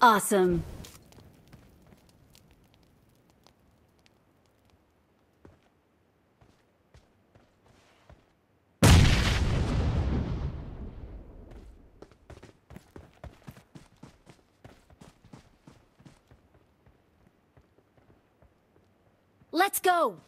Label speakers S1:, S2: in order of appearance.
S1: Awesome. Let's go!